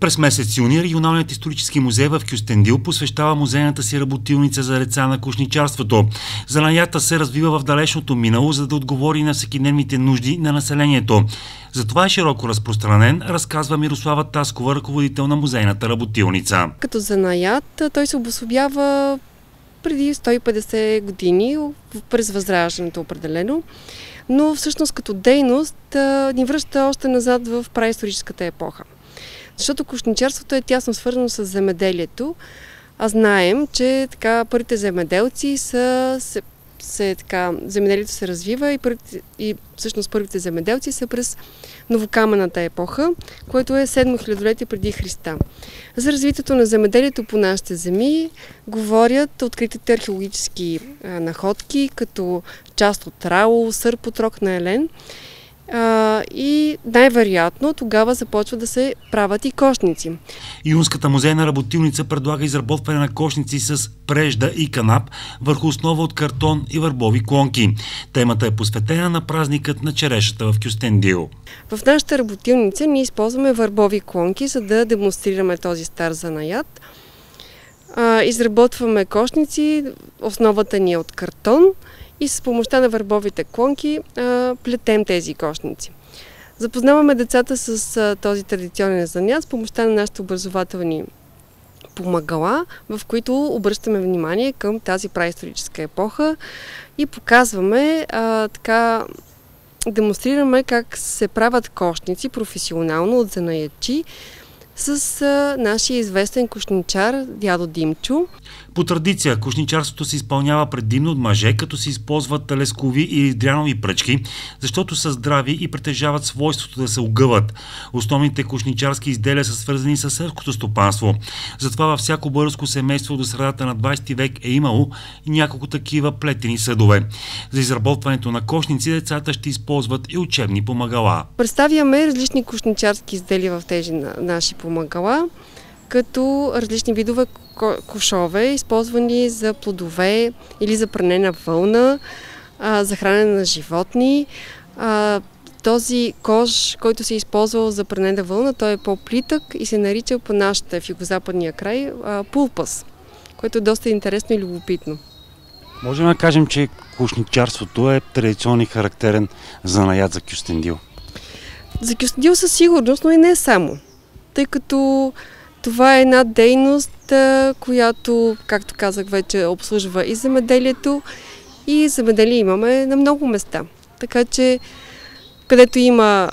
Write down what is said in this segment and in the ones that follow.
През месец юни регионалният исторически музей в Кюстендил посвещава музейната си работилница за деца на кушничарството. Занаята се развива в далечното минало, за да отговори на всекидневните нужди на населението. Затова е широко разпространен, разказва Мирослава Таскова, ръководител на музейната работилница. Като занаят той се обособява преди 150 години, през възраждането определено но всъщност като дейност ни връща още назад в праисторическата епоха. Защото кушничарството е тясно свързано с земеделието, а знаем, че така първите земеделци са се се, така, земеделието се развива и, първите, и всъщност първите земеделци са през новокамената епоха, което е 7 хилядолетие преди Христа. За развитието на земеделието по нашите земи говорят откритите археологически находки, като част от Рао, Сърпотрок на Елен а, и най-вероятно тогава започва да се правят и кошници. Юнската музейна работилница предлага изработване на кошници с прежда и канап върху основа от картон и върбови клонки. Темата е посветена на празникът на черешата в Кюстендил. В нашата работилница ние използваме върбови клонки, за да демонстрираме този стар занаят. А, изработваме кошници, основата ни е от картон – и с помощта на върбовите клонки а, плетем тези кошници. Запознаваме децата с а, този традиционен занят с помощта на нашите образователни помагала, в които обръщаме внимание към тази праисторическа епоха и показваме а, така демонстрираме как се правят кошници професионално от занаячи с а, нашия известен кошничар дядо Димчо. По традиция, кошничарството се изпълнява предимно от мъже, като се използват лескови или дрянови пръчки, защото са здрави и притежават свойството да се огъват. Основните кошничарски изделия са свързани с сърското стопанство. Затова във всяко българско семейство до средата на 20 век е имало и няколко такива плетени съдове. За изработването на кошници децата ще използват и учебни помагала. Представяме различни кошничарски изделия в тези наши помагала като различни видове кошове, използвани за плодове или за пране на вълна, за хранене на животни. този кож, който се е използвал за пране на вълна, той е по-плитък и се нарича по нашата в югозападния край пулпас, което е доста интересно и любопитно. Можем да кажем, че кушничарството е традиционен и характерен занаят за Кюстендил. За Кюстендил със сигурност, но и не само. Тъй като това е една дейност, която, както казах вече, обслужва и земеделието, и земеделие имаме на много места. Така че, където има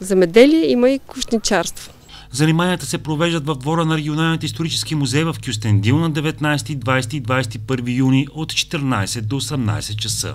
земеделие, има и кушничарство. Заниманията се провеждат в двора на регионалният исторически музей в Кюстендил на 19, 20 и 21 юни от 14 до 18 часа.